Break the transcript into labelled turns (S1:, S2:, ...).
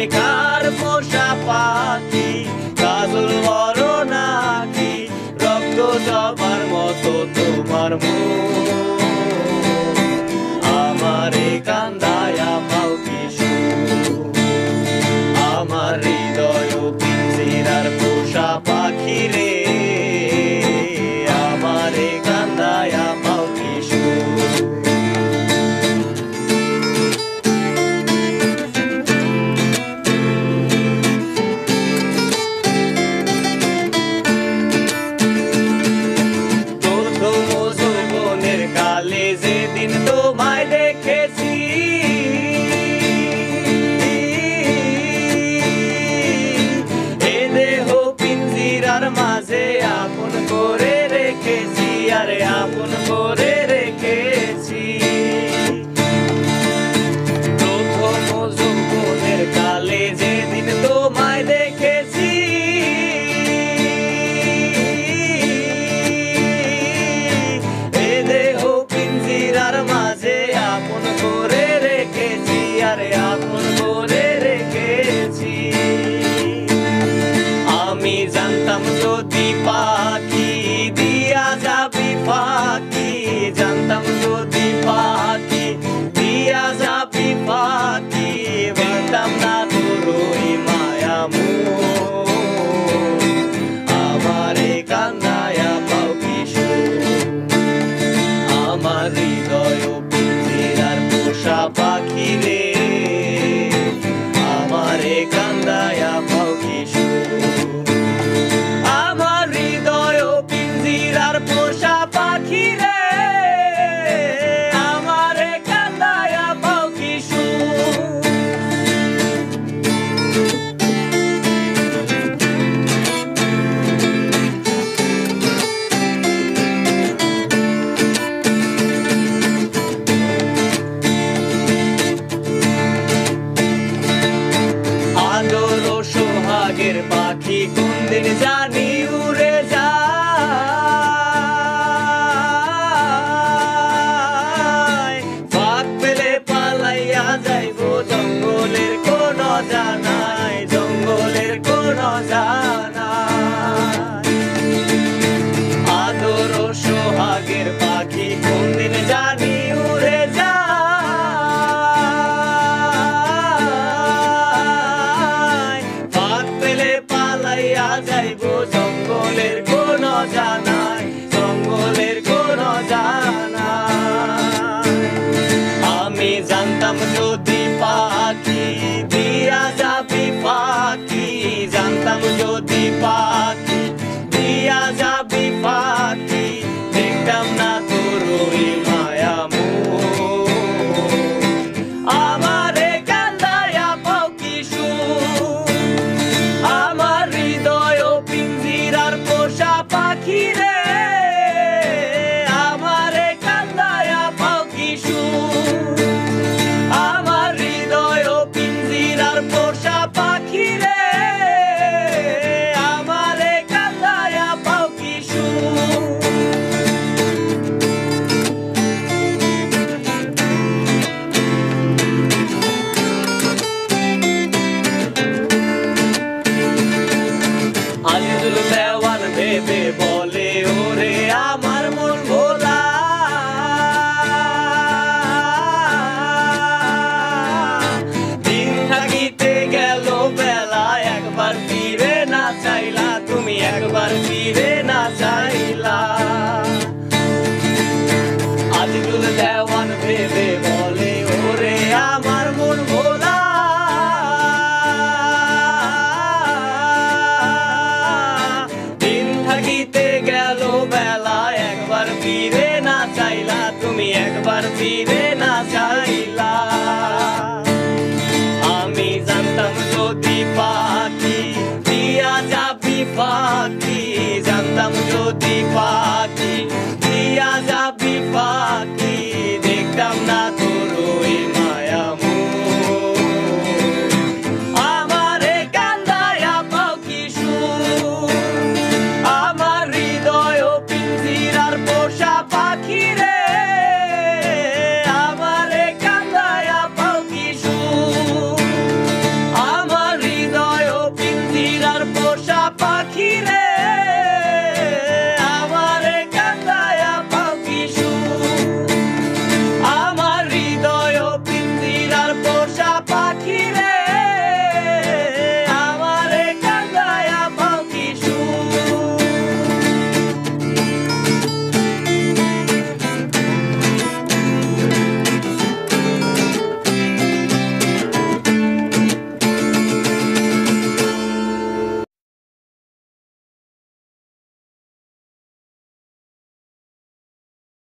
S1: প্রেমিকার পোষা পাখি? কাজল বড় নাকি রক্ত জবার মতো তোমার মো আমার কান্দা করে রেখেছি আরে আপন করে যাইব জঙ্গলের কোন জানাই গেল বেলা, একবার ফিরে না চাইলা, তুমি একবার ফিরে না চাইলা। আমি জানতাম যদি পাখি, দিয়া যাবি পাখি